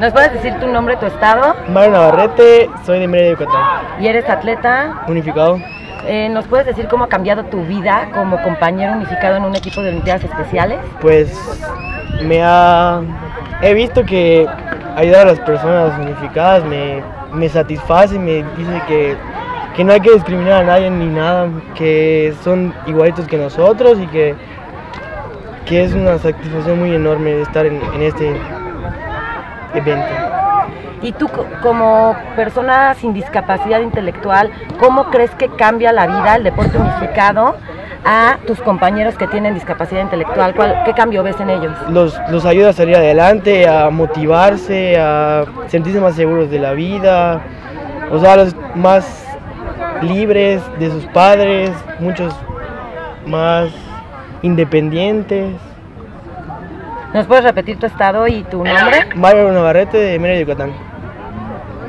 ¿Nos puedes decir tu nombre, tu estado? Mario Navarrete, soy de Mérida, Yucatán. ¿Y eres atleta? Unificado. Eh, ¿Nos puedes decir cómo ha cambiado tu vida como compañero unificado en un equipo de Olimpiadas Especiales? Pues me ha... He visto que ayudar a las personas unificadas me, me satisface, me dice que, que no hay que discriminar a nadie ni nada, que son igualitos que nosotros y que, que es una satisfacción muy enorme estar en, en este evento. Y tú co- como persona sin discapacidad intelectual, ¿cómo crees que cambia la vida el deporte unificado a tus compañeros que tienen discapacidad intelectual? ¿Cuál- ¿Qué cambio ves en ellos? Los, los ayuda a salir adelante, a motivarse, a sentirse más seguros de la vida, o sea, los más libres de sus padres, muchos más independientes. ¿Nos puedes repetir tu estado y tu nombre? Mario Navarrete de Mérida, Yucatán.